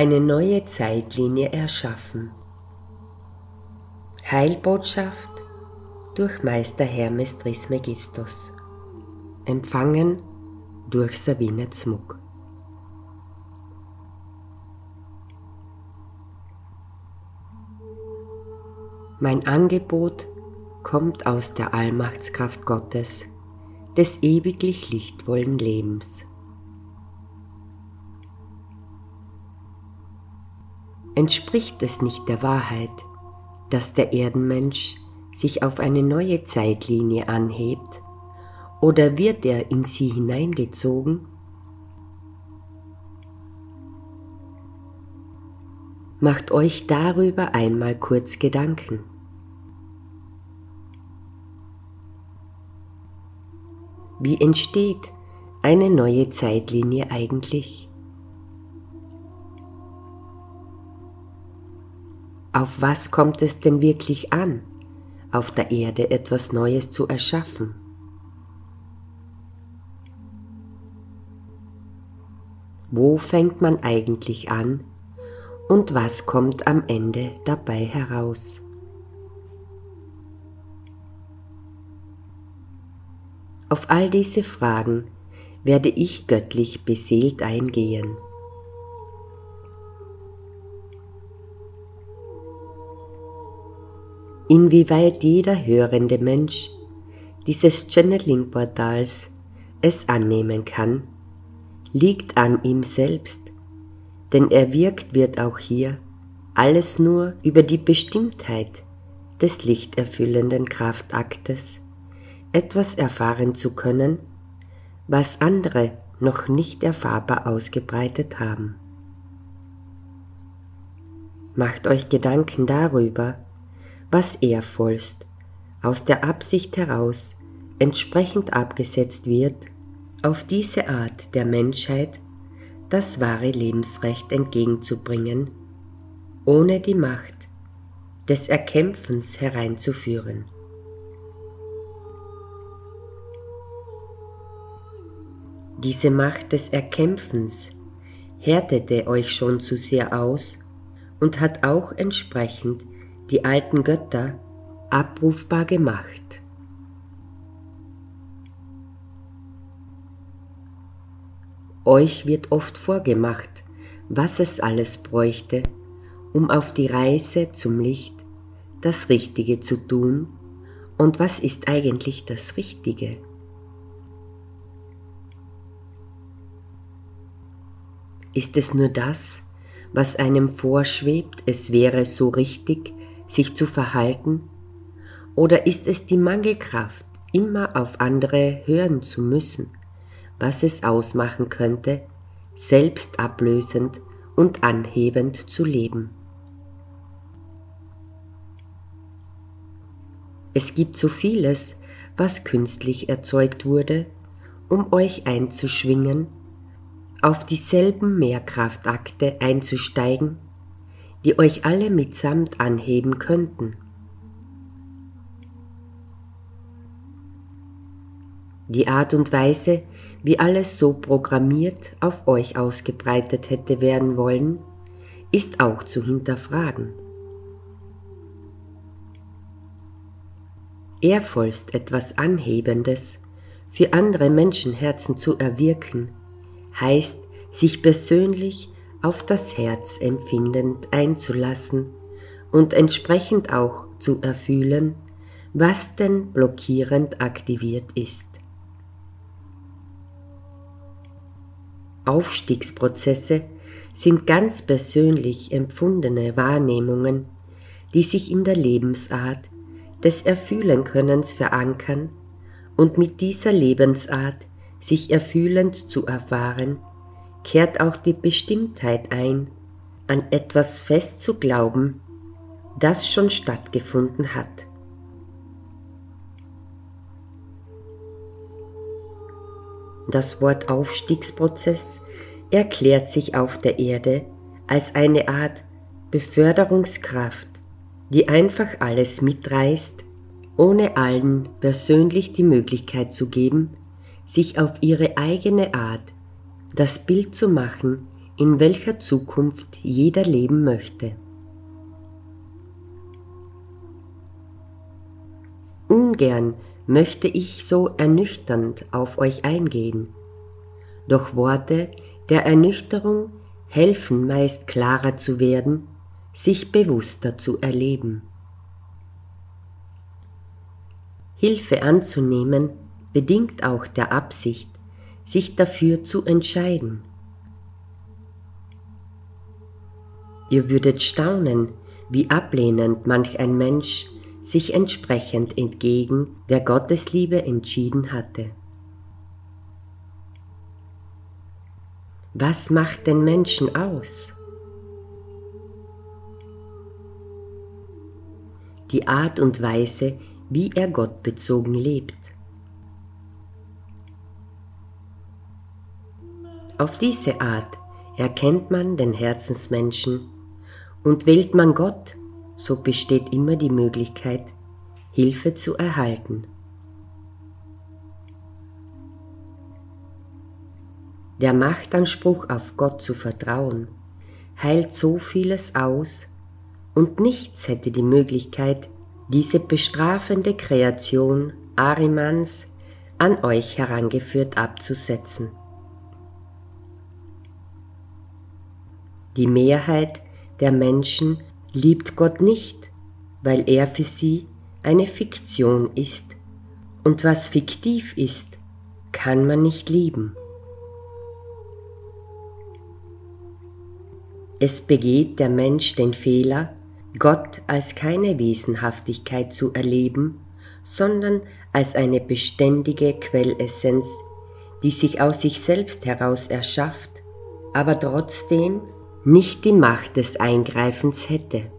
eine neue Zeitlinie erschaffen. Heilbotschaft durch Meister Hermes Trismegistus. Empfangen durch Sabine Zmuck. Mein Angebot kommt aus der Allmachtskraft Gottes, des ewiglich lichtvollen Lebens. Entspricht es nicht der Wahrheit, dass der Erdenmensch sich auf eine neue Zeitlinie anhebt, oder wird er in sie hineingezogen? Macht euch darüber einmal kurz Gedanken. Wie entsteht eine neue Zeitlinie eigentlich? Auf was kommt es denn wirklich an, auf der Erde etwas Neues zu erschaffen? Wo fängt man eigentlich an und was kommt am Ende dabei heraus? Auf all diese Fragen werde ich göttlich beseelt eingehen. Inwieweit jeder hörende Mensch dieses Channeling-Portals es annehmen kann, liegt an ihm selbst, denn er wirkt wird auch hier alles nur über die Bestimmtheit des lichterfüllenden Kraftaktes etwas erfahren zu können, was andere noch nicht erfahrbar ausgebreitet haben. Macht euch Gedanken darüber, was ehrvollst aus der Absicht heraus entsprechend abgesetzt wird, auf diese Art der Menschheit das wahre Lebensrecht entgegenzubringen, ohne die Macht des Erkämpfens hereinzuführen. Diese Macht des Erkämpfens härtete euch schon zu sehr aus und hat auch entsprechend die alten Götter abrufbar gemacht. Euch wird oft vorgemacht, was es alles bräuchte, um auf die Reise zum Licht das Richtige zu tun und was ist eigentlich das Richtige. Ist es nur das, was einem vorschwebt, es wäre so richtig, sich zu verhalten? Oder ist es die Mangelkraft, immer auf andere hören zu müssen, was es ausmachen könnte, selbst ablösend und anhebend zu leben? Es gibt so vieles, was künstlich erzeugt wurde, um euch einzuschwingen auf dieselben Mehrkraftakte einzusteigen, die euch alle mitsamt anheben könnten. Die Art und Weise, wie alles so programmiert auf euch ausgebreitet hätte werden wollen, ist auch zu hinterfragen. Ehrvollst etwas Anhebendes für andere Menschenherzen zu erwirken, heißt, sich persönlich auf das Herz empfindend einzulassen und entsprechend auch zu erfühlen, was denn blockierend aktiviert ist. Aufstiegsprozesse sind ganz persönlich empfundene Wahrnehmungen, die sich in der Lebensart des Erfühlenkönnens verankern und mit dieser Lebensart sich erfühlend zu erfahren, kehrt auch die Bestimmtheit ein, an etwas fest zu glauben, das schon stattgefunden hat. Das Wort Aufstiegsprozess erklärt sich auf der Erde als eine Art Beförderungskraft, die einfach alles mitreißt, ohne allen persönlich die Möglichkeit zu geben, sich auf ihre eigene Art das Bild zu machen, in welcher Zukunft jeder leben möchte. Ungern möchte ich so ernüchternd auf euch eingehen, doch Worte der Ernüchterung helfen meist klarer zu werden, sich bewusster zu erleben. Hilfe anzunehmen bedingt auch der Absicht, sich dafür zu entscheiden. Ihr würdet staunen, wie ablehnend manch ein Mensch sich entsprechend entgegen der Gottesliebe entschieden hatte. Was macht den Menschen aus? Die Art und Weise, wie er gottbezogen lebt. Auf diese Art erkennt man den Herzensmenschen und wählt man Gott, so besteht immer die Möglichkeit, Hilfe zu erhalten. Der Machtanspruch auf Gott zu vertrauen heilt so vieles aus und nichts hätte die Möglichkeit, diese bestrafende Kreation Arimans an euch herangeführt abzusetzen. Die Mehrheit der Menschen liebt Gott nicht, weil er für sie eine Fiktion ist. Und was fiktiv ist, kann man nicht lieben. Es begeht der Mensch den Fehler, Gott als keine Wesenhaftigkeit zu erleben, sondern als eine beständige Quellessenz, die sich aus sich selbst heraus erschafft, aber trotzdem nicht die Macht des Eingreifens hätte.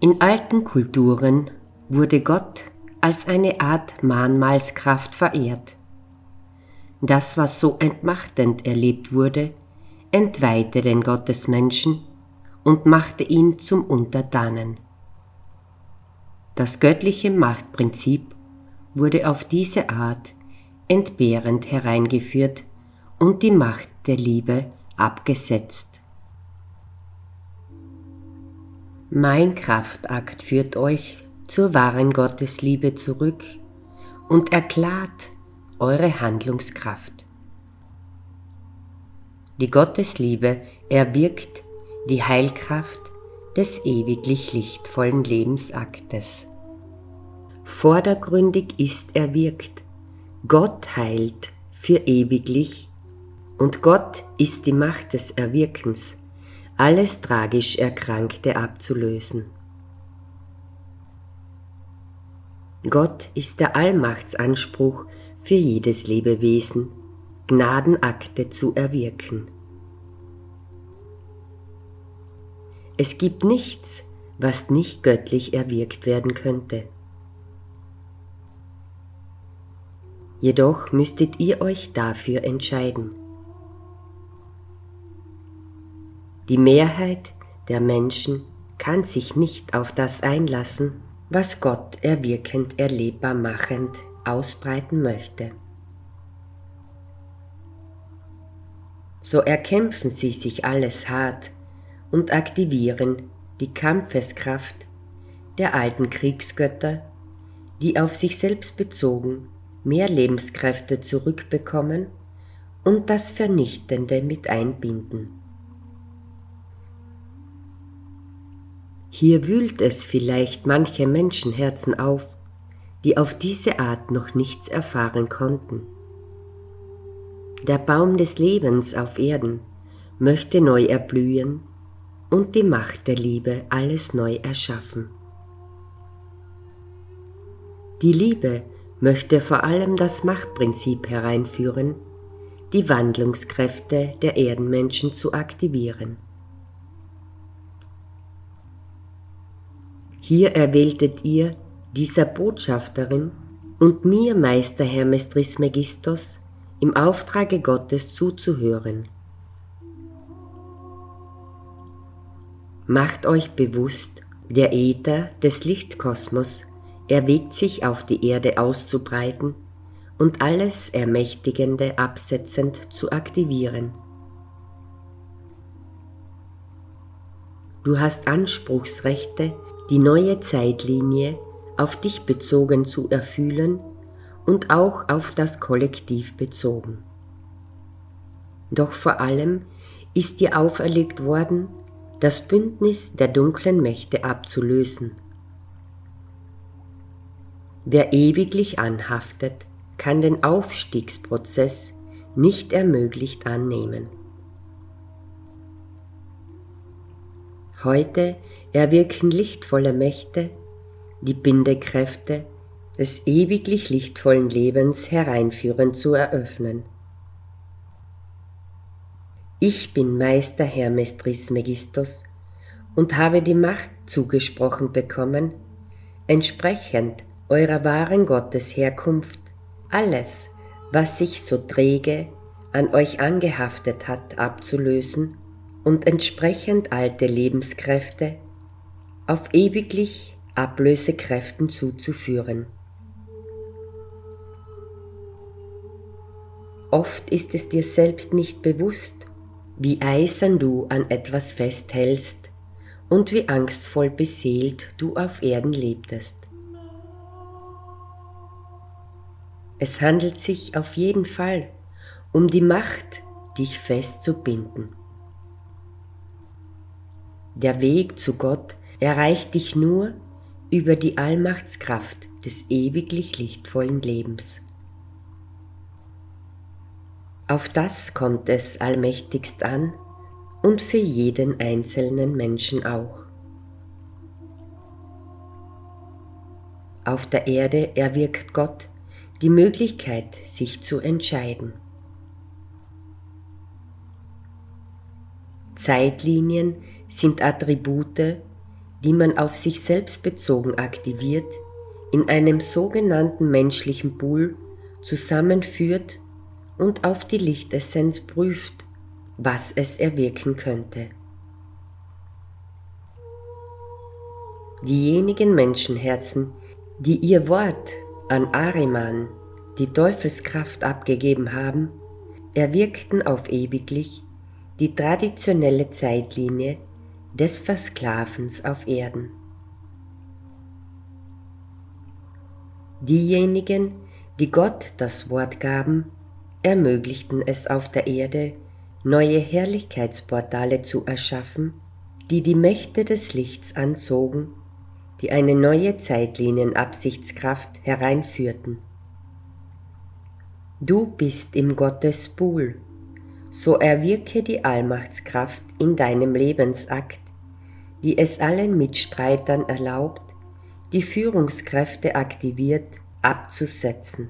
In alten Kulturen wurde Gott als eine Art Mahnmalskraft verehrt. Das, was so entmachtend erlebt wurde, entweihte den Gottesmenschen und machte ihn zum Untertanen. Das göttliche Machtprinzip wurde auf diese Art entbehrend hereingeführt und die Macht der Liebe abgesetzt. Mein Kraftakt führt euch zur wahren Gottesliebe zurück und erklärt eure Handlungskraft. Die Gottesliebe erwirkt die Heilkraft des ewiglich lichtvollen Lebensaktes. Vordergründig ist erwirkt, Gott heilt für ewiglich und Gott ist die Macht des Erwirkens, alles tragisch Erkrankte abzulösen. Gott ist der Allmachtsanspruch für jedes Lebewesen, Gnadenakte zu erwirken. Es gibt nichts, was nicht göttlich erwirkt werden könnte. Jedoch müsstet ihr euch dafür entscheiden. Die Mehrheit der Menschen kann sich nicht auf das einlassen, was Gott erwirkend erlebbar machend ausbreiten möchte. So erkämpfen sie sich alles hart und aktivieren die Kampfeskraft der alten Kriegsgötter, die auf sich selbst bezogen mehr Lebenskräfte zurückbekommen und das Vernichtende mit einbinden. Hier wühlt es vielleicht manche Menschenherzen auf, die auf diese Art noch nichts erfahren konnten. Der Baum des Lebens auf Erden möchte neu erblühen und die Macht der Liebe alles neu erschaffen. Die Liebe möchte vor allem das Machtprinzip hereinführen, die Wandlungskräfte der Erdenmenschen zu aktivieren. Hier erwähltet ihr dieser Botschafterin und mir, Meister Hermes Trismegistos, im Auftrage Gottes zuzuhören. Macht euch bewusst, der Äther des Lichtkosmos erwägt sich auf die Erde auszubreiten und alles Ermächtigende absetzend zu aktivieren. Du hast Anspruchsrechte, die neue Zeitlinie auf dich bezogen zu erfüllen und auch auf das Kollektiv bezogen. Doch vor allem ist dir auferlegt worden, das Bündnis der dunklen Mächte abzulösen. Wer ewiglich anhaftet, kann den Aufstiegsprozess nicht ermöglicht annehmen. Heute erwirken lichtvolle Mächte die Bindekräfte des ewiglich lichtvollen Lebens hereinführen zu eröffnen. Ich bin Meister Hermes Trismegistos und habe die Macht zugesprochen bekommen, entsprechend eurer wahren Gottesherkunft alles, was sich so träge an euch angehaftet hat, abzulösen und entsprechend alte Lebenskräfte auf ewiglich Ablösekräften zuzuführen. Oft ist es dir selbst nicht bewusst, wie eisern du an etwas festhältst und wie angstvoll beseelt du auf Erden lebtest. Es handelt sich auf jeden Fall um die Macht, dich festzubinden. Der Weg zu Gott erreicht dich nur über die Allmachtskraft des ewiglich lichtvollen Lebens. Auf das kommt es allmächtigst an und für jeden einzelnen Menschen auch. Auf der Erde erwirkt Gott die Möglichkeit, sich zu entscheiden. Zeitlinien sind Attribute, die man auf sich selbst bezogen aktiviert, in einem sogenannten menschlichen Pool zusammenführt und auf die Lichtessenz prüft, was es erwirken könnte. Diejenigen Menschenherzen, die ihr Wort an Ariman, die Teufelskraft, abgegeben haben, erwirkten auf ewiglich die traditionelle Zeitlinie des Versklavens auf Erden. Diejenigen, die Gott das Wort gaben, ermöglichten es auf der Erde, neue Herrlichkeitsportale zu erschaffen, die die Mächte des Lichts anzogen, die eine neue Zeitlinienabsichtskraft hereinführten. Du bist im Gottespool, so erwirke die Allmachtskraft in deinem Lebensakt, die es allen Mitstreitern erlaubt, die Führungskräfte aktiviert, abzusetzen.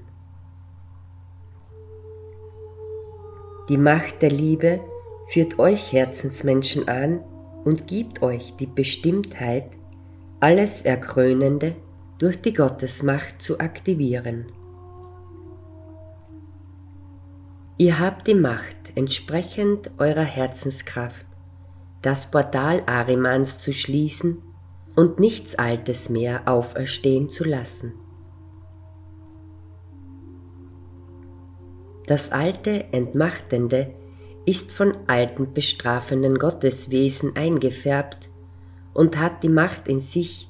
Die Macht der Liebe führt euch Herzensmenschen an und gibt euch die Bestimmtheit, alles Erkrönende durch die Gottesmacht zu aktivieren. Ihr habt die Macht, entsprechend eurer Herzenskraft, das Portal Arimans zu schließen und nichts Altes mehr auferstehen zu lassen. Das alte Entmachtende ist von alten bestrafenden Gotteswesen eingefärbt und hat die Macht in sich,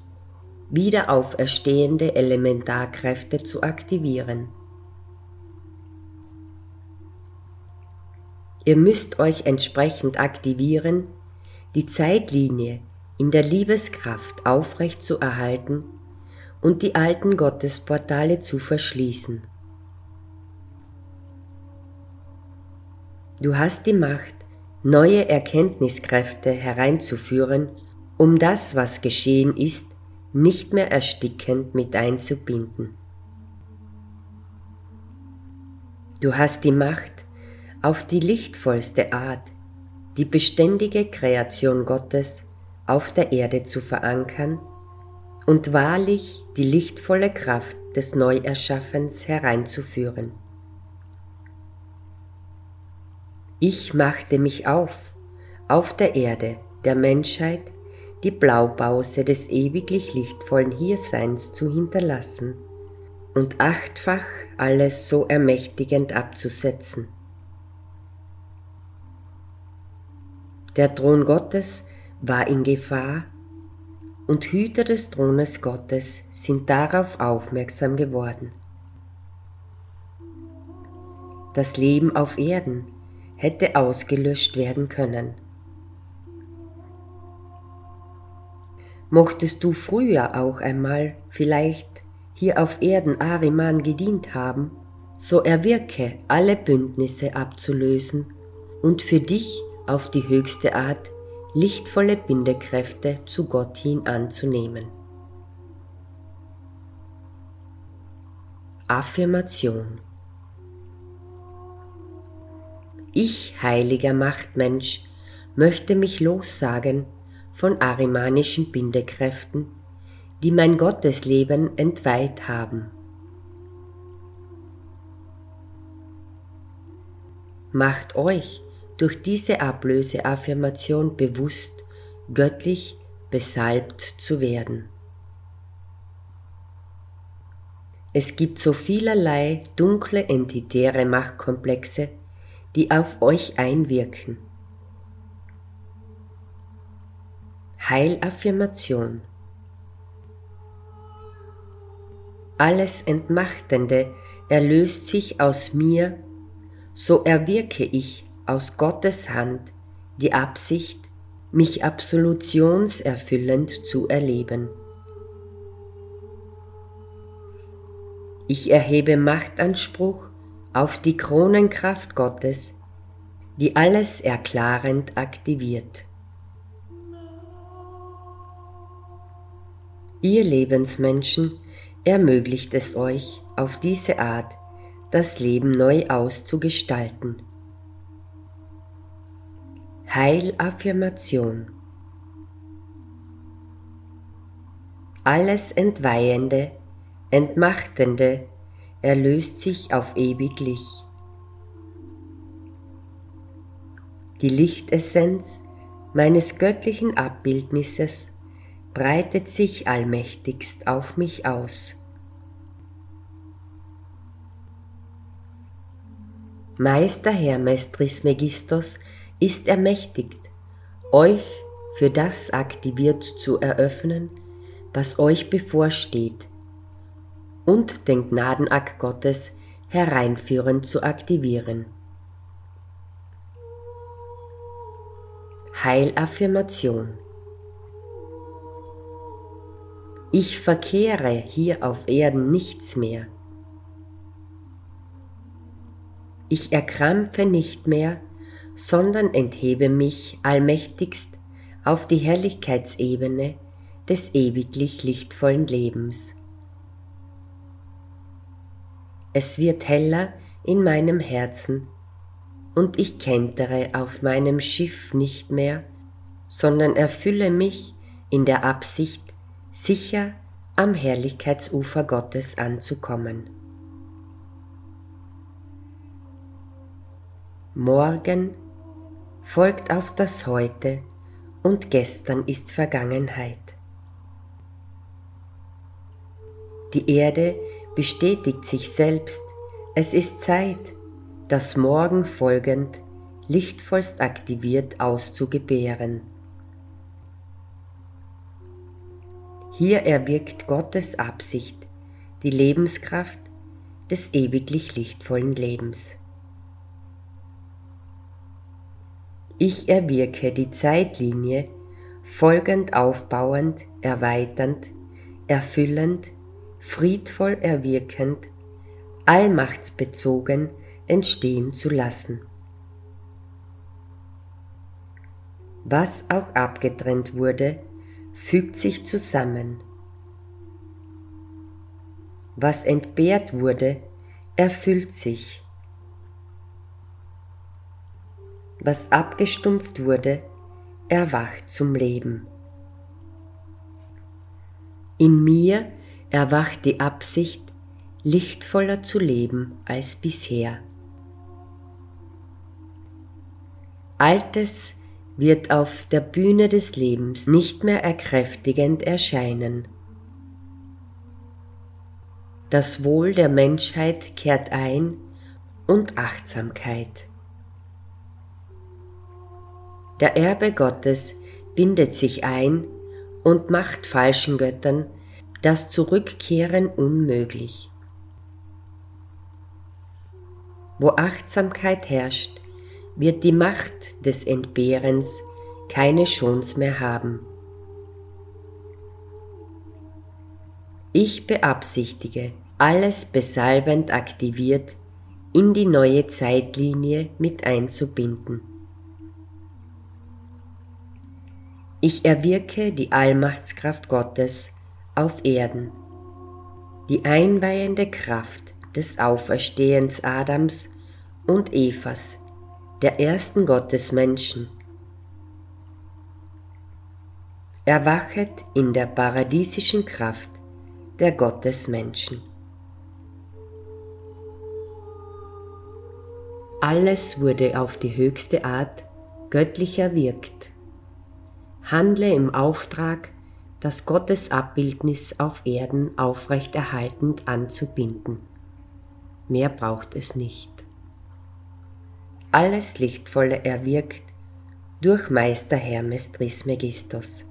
wieder auferstehende Elementarkräfte zu aktivieren. Ihr müsst euch entsprechend aktivieren, die Zeitlinie in der Liebeskraft aufrecht zu erhalten und die alten Gottesportale zu verschließen. Du hast die Macht, neue Erkenntniskräfte hereinzuführen, um das, was geschehen ist, nicht mehr erstickend mit einzubinden. Du hast die Macht, auf die lichtvollste Art die beständige Kreation Gottes auf der Erde zu verankern und wahrlich die lichtvolle Kraft des Neuerschaffens hereinzuführen. Ich machte mich auf, auf der Erde der Menschheit die Blaupause des ewiglich lichtvollen Hierseins zu hinterlassen und achtfach alles so ermächtigend abzusetzen. Der Thron Gottes war in Gefahr und Hüter des Thrones Gottes sind darauf aufmerksam geworden. Das Leben auf Erden hätte ausgelöscht werden können. Mochtest du früher auch einmal vielleicht hier auf Erden Ariman gedient haben, so erwirke alle Bündnisse abzulösen und für dich auf die höchste Art lichtvolle Bindekräfte zu Gott hin anzunehmen. Affirmation Ich, heiliger Machtmensch, möchte mich lossagen von arimanischen Bindekräften, die mein Gottesleben entweiht haben. Macht euch durch diese Ablöseaffirmation bewusst, göttlich besalbt zu werden. Es gibt so vielerlei dunkle entitäre Machtkomplexe, die auf euch einwirken. Heilaffirmation Alles Entmachtende erlöst sich aus mir, so erwirke ich aus Gottes Hand die Absicht, mich absolutionserfüllend zu erleben. Ich erhebe Machtanspruch auf die Kronenkraft Gottes, die alles erklarend aktiviert. Ihr Lebensmenschen ermöglicht es euch auf diese Art, das Leben neu auszugestalten. Heilaffirmation Alles Entweihende, Entmachtende erlöst sich auf ewiglich. Die Lichtessenz meines göttlichen Abbildnisses breitet sich allmächtigst auf mich aus. Meister Hermes Trismegistos ist ermächtigt, euch für das aktiviert zu eröffnen, was euch bevorsteht, und den Gnadenakt Gottes hereinführend zu aktivieren. Heilaffirmation Ich verkehre hier auf Erden nichts mehr. Ich erkrampfe nicht mehr, sondern enthebe mich allmächtigst auf die Herrlichkeitsebene des ewiglich lichtvollen Lebens. Es wird heller in meinem Herzen und ich kentere auf meinem Schiff nicht mehr, sondern erfülle mich in der Absicht, sicher am Herrlichkeitsufer Gottes anzukommen. Morgen folgt auf das Heute und gestern ist Vergangenheit. Die Erde bestätigt sich selbst, es ist Zeit, das Morgen folgend lichtvollst aktiviert auszugebären. Hier erwirkt Gottes Absicht die Lebenskraft des ewiglich lichtvollen Lebens. Ich erwirke die Zeitlinie folgend aufbauend, erweiternd, erfüllend, friedvoll erwirkend, allmachtsbezogen entstehen zu lassen. Was auch abgetrennt wurde, fügt sich zusammen. Was entbehrt wurde, erfüllt sich. Was abgestumpft wurde, erwacht zum Leben. In mir erwacht die Absicht, lichtvoller zu leben als bisher. Altes wird auf der Bühne des Lebens nicht mehr erkräftigend erscheinen. Das Wohl der Menschheit kehrt ein und Achtsamkeit. Der Erbe Gottes bindet sich ein und macht falschen Göttern das Zurückkehren unmöglich. Wo Achtsamkeit herrscht, wird die Macht des Entbehrens keine Chance mehr haben. Ich beabsichtige, alles besalbend aktiviert in die neue Zeitlinie mit einzubinden. Ich erwirke die Allmachtskraft Gottes auf Erden, die einweihende Kraft des Auferstehens Adams und Evas, der ersten Gottesmenschen. Erwachet in der paradiesischen Kraft der Gottesmenschen. Alles wurde auf die höchste Art göttlich erwirkt. Handle im Auftrag, das Gottes Abbildnis auf Erden aufrechterhaltend anzubinden. Mehr braucht es nicht. Alles Lichtvolle erwirkt durch Meister Hermes Trismegistos.